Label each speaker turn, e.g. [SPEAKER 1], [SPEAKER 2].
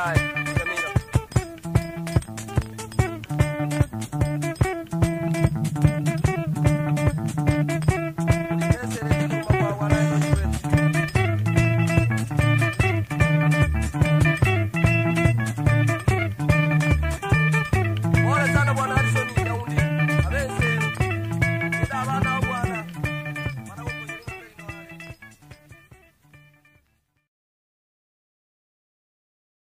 [SPEAKER 1] guys.